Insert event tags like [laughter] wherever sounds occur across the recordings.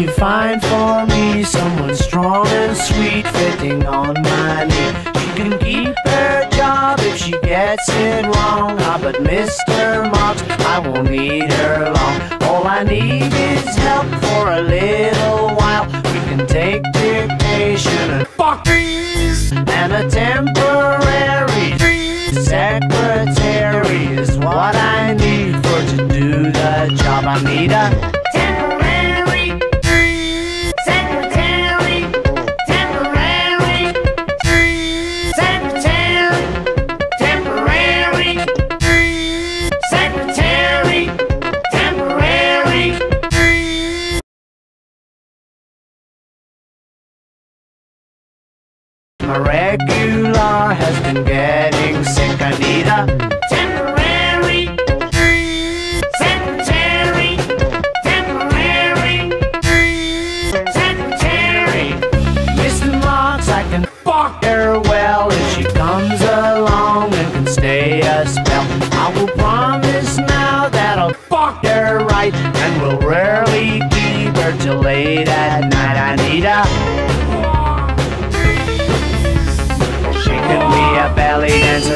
you find for me someone strong and sweet fitting on my knee? She can keep her job if she gets it wrong. Ah, but Mr. Marks, I won't need her long. All I need is help for a little while. We can take dictation and fuck and a temporary secretary is what I need for to do the job. I need a My regular has been getting sick. I need a temporary secretary, temporary secretary. Mr. Marks, I can fuck her well if she comes along and can stay a spell. I will promise now that I'll fuck her right and will rarely keep her till late at night. I need a belly dancer,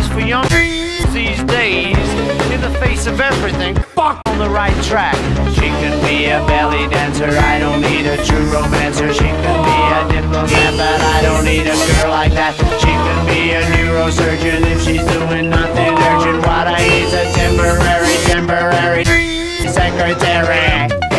is for young [laughs] these days. In the face of everything, fuck on the right track. She can be a belly dancer, I don't need a true romancer. She can be a diplomat, but I don't need a girl like that. She can be a neurosurgeon if she's doing nothing urgent. What I need's a temporary, temporary secretary.